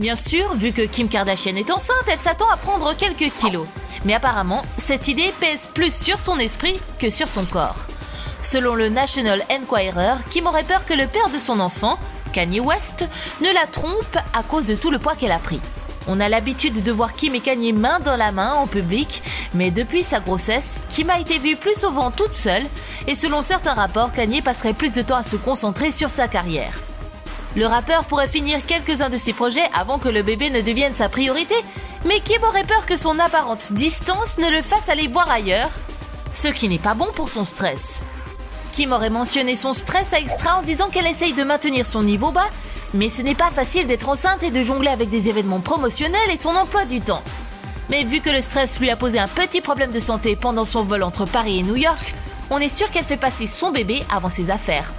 Bien sûr, vu que Kim Kardashian est enceinte, elle s'attend à prendre quelques kilos. Mais apparemment, cette idée pèse plus sur son esprit que sur son corps. Selon le National Enquirer, Kim aurait peur que le père de son enfant, Kanye West, ne la trompe à cause de tout le poids qu'elle a pris. On a l'habitude de voir Kim et Kanye main dans la main en public, mais depuis sa grossesse, Kim a été vue plus souvent toute seule, et selon certains rapports, Kanye passerait plus de temps à se concentrer sur sa carrière. Le rappeur pourrait finir quelques-uns de ses projets avant que le bébé ne devienne sa priorité, mais Kim aurait peur que son apparente distance ne le fasse aller voir ailleurs, ce qui n'est pas bon pour son stress. Kim aurait mentionné son stress à Extra en disant qu'elle essaye de maintenir son niveau bas, mais ce n'est pas facile d'être enceinte et de jongler avec des événements promotionnels et son emploi du temps. Mais vu que le stress lui a posé un petit problème de santé pendant son vol entre Paris et New York, on est sûr qu'elle fait passer son bébé avant ses affaires.